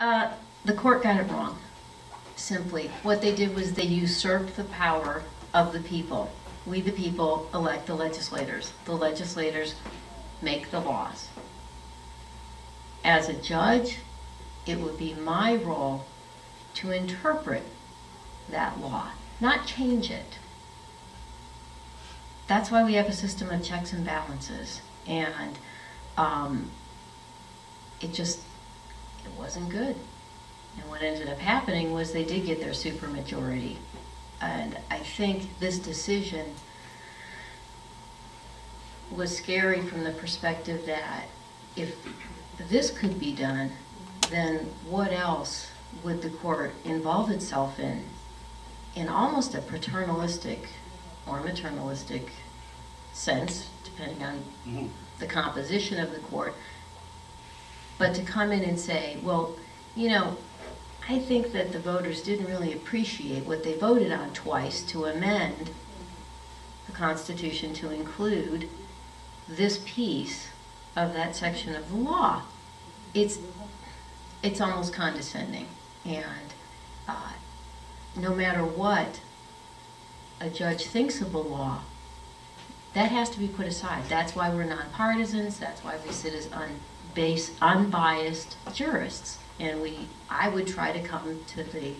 Uh, the court got it wrong, simply. What they did was they usurped the power of the people. We, the people, elect the legislators. The legislators make the laws. As a judge, it would be my role to interpret that law, not change it. That's why we have a system of checks and balances. And um, it just, it wasn't good. And what ended up happening was they did get their supermajority. And I think this decision was scary from the perspective that if this could be done, then what else would the court involve itself in? In almost a paternalistic or maternalistic sense, depending on Mhm. the composition of the court. But to come in and say, well, you know, I think that the voters didn't really appreciate what they voted on twice to amend the Constitution to include this piece of that section of the law. It's, it's almost condescending. And uh, no matter what a judge thinks of a law, that has to be put aside. That's why we're nonpartisans, that's why we sit as unbased, unbiased jurists. And we, I would try to come to the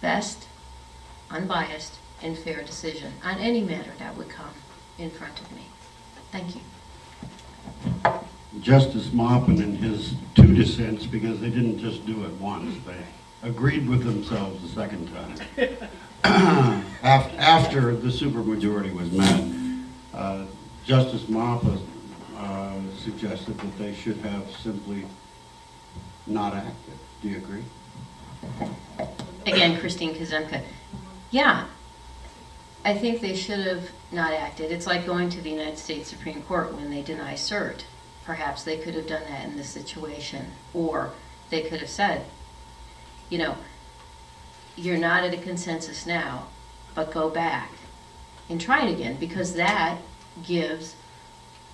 best, unbiased, and fair decision on any matter that would come in front of me. Thank you. Justice Maupin and his two dissents, because they didn't just do it once, they agreed with themselves the second time. Af- After the supermajority was met, uh, Justice Maupin uh, suggested that they should have simply not acted. Do you agree? Again, Christine Kazemka. Yeah, I think they should have not acted. It's like going to the United States Supreme Court when they deny cert. Perhaps they could have done that in this situation. Or they could have said, you know, you're not at a consensus now, but go back and try it again, because that gives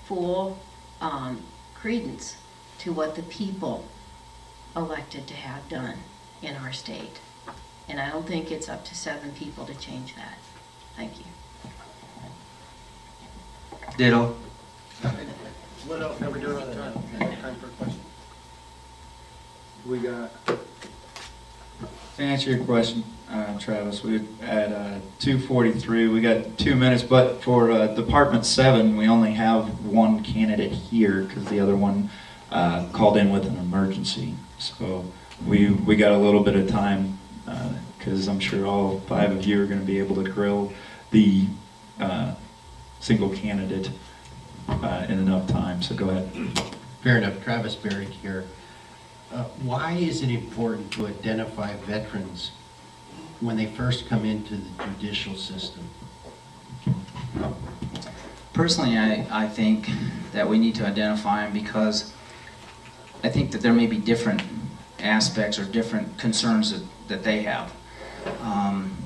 full um, credence to what the people elected to have done in our state. And I don't think it's up to seven people to change that. Thank you. Ditto. What else are we doing on time? Time for a question? We got, To answer your question, uh, Travis, We're at uh, 2:43, we got two minutes, but for uh, Department 7, we only have one candidate here because the other one uh, called in with an emergency. So we, we got a little bit of time because I'm sure all five of you are going to be able to grill the uh, single candidate uh, in enough time, so go ahead. Fair enough. Travis Barrett here. Uh, Why is it important to identify veterans when they first come into the judicial system? Personally, I, I think that we need to identify them because I think that there may be different aspects or different concerns that, that they have. Um,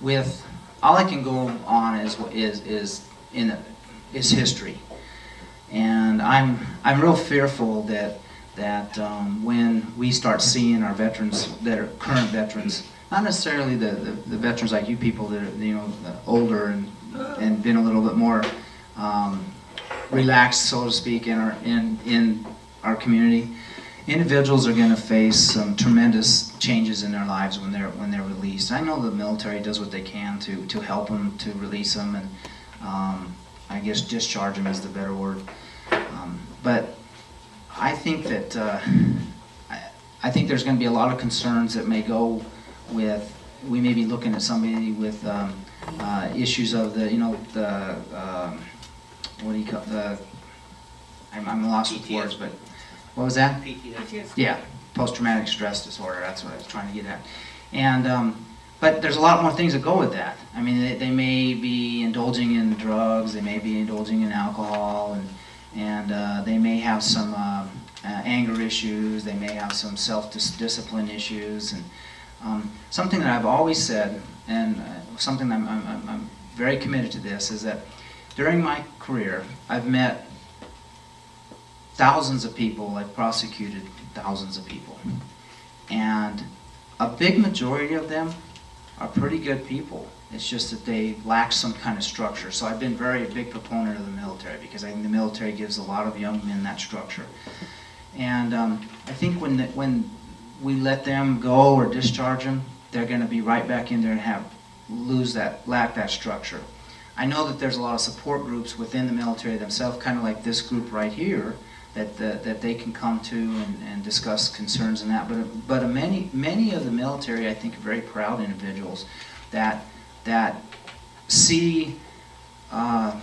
with, all I can go on is, is, is in, is history. And I'm, I'm real fearful that, that um, when we start seeing our veterans, that are current veterans, not necessarily the, the, the veterans like you people that are, you know, older and, and been a little bit more um, relaxed, so to speak, in our, in, in our community, individuals are going to face some tremendous changes in their lives when they're when they're released. I know the military does what they can to to help them to release them, and um, I guess discharge them is the better word. Um, but I think that uh, I, I think there's going to be a lot of concerns that may go with. We may be looking at somebody with um, uh, issues of the you know the um, what do you call the I'm, I'm lost with PTSD. words, but what was that? PTSD. Yeah, post-traumatic stress disorder, that's what I was trying to get at. And, um, but there's a lot more things that go with that. I mean, they, they may be indulging in drugs, they may be indulging in alcohol, and, and uh, they may have some uh, uh, anger issues, they may have some self-discipline issues. And um, something that I've always said, and uh, something I'm, I'm- I'm very committed to this, is that during my career, I've met thousands of people, I've prosecuted thousands of people. And a big majority of them are pretty good people. It's just that they lack some kind of structure. So I've been very a big proponent of the military because I think the military gives a lot of young men that structure. And um, I think when, the, when we let them go or discharge them, they're going to be right back in there and have lose that lack that structure. I know that there's a lot of support groups within the military themselves, kind of like this group right here, that the, that they can come to and, and discuss concerns and that. But but many many of the military, I think, are very proud individuals that that see. Uh,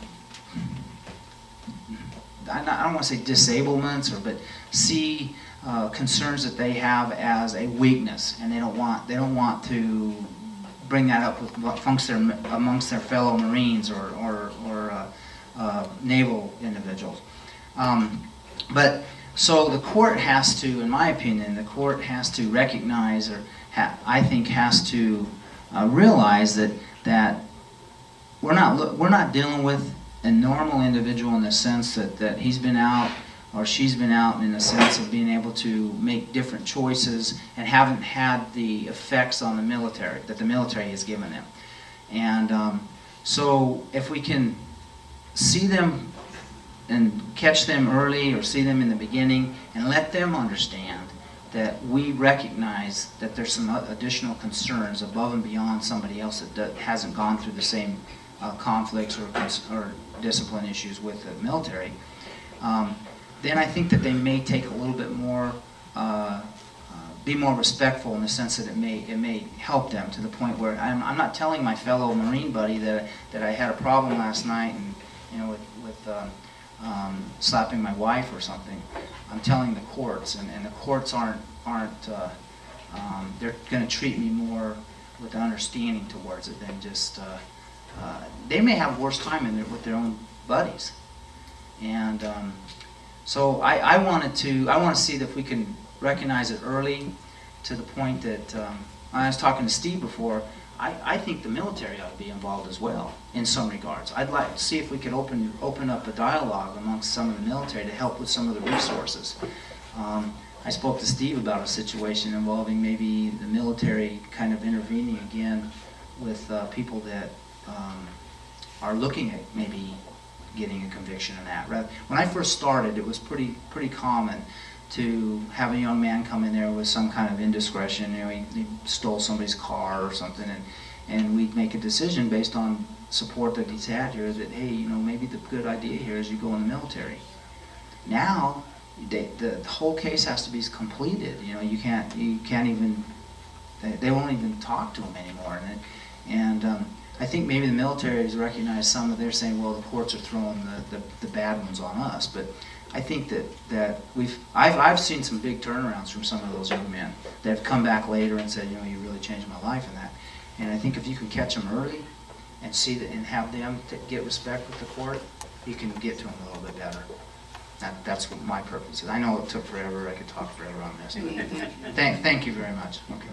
I I don't want to say disablements, or but see uh, concerns that they have as a weakness, and they don't want they don't want to bring that up with amongst their amongst their fellow Marines or or, or uh, uh, naval individuals. Um, but so the court has to, in my opinion, the court has to recognize, or ha I think has to uh, realize that that we're not we're not dealing with a normal individual in the sense that that he's been out or she's been out in the sense of being able to make different choices and haven't had the effects on the military that the military has given them. And um, so if we can see them and catch them early or see them in the beginning and let them understand that we recognize that there's some additional concerns above and beyond somebody else that hasn't gone through the same uh, conflicts or, or discipline issues with the military, um, then I think that they may take a little bit more, uh, uh, be more respectful in the sense that it may it may help them to the point where I'm, I'm not telling my fellow Marine buddy that that I had a problem last night and you know with with um, um, slapping my wife or something. I'm telling the courts, and, and the courts aren't aren't uh, um, they're going to treat me more with understanding towards it than just. Uh, uh, they may have worse time in there with their own buddies, and um, so I, I wanted to I want to see if we can recognize it early, to the point that um, I was talking to Steve before. I, I think the military ought to be involved as well in some regards. I'd like to see if we could open open up a dialogue amongst some of the military to help with some of the resources. Um, I spoke to Steve about a situation involving maybe the military kind of intervening again with uh, people that um, are looking at maybe getting a conviction in that. When I first started, it was pretty pretty common to have a young man come in there with some kind of indiscretion. You know, he, he stole somebody's car or something, and and we'd make a decision based on support that he's had here that hey, you know, maybe the good idea here is you go in the military. Now, they, the, the whole case has to be completed. You know, you can't you can't even they, they won't even talk to him anymore, and and um, I think maybe the military has recognized some of they're saying, well, the courts are throwing the, the, the bad ones on us, but I think that, that we've I've, I've seen some big turnarounds from some of those young men that have come back later and said, you know, you really changed my life and that. And I think if you can catch them early and see that and have them to get respect with the court, you can get to them a little bit better. That, that's what my purpose is. I know it took forever. I could talk forever on this. Thank, thank you very much. Okay.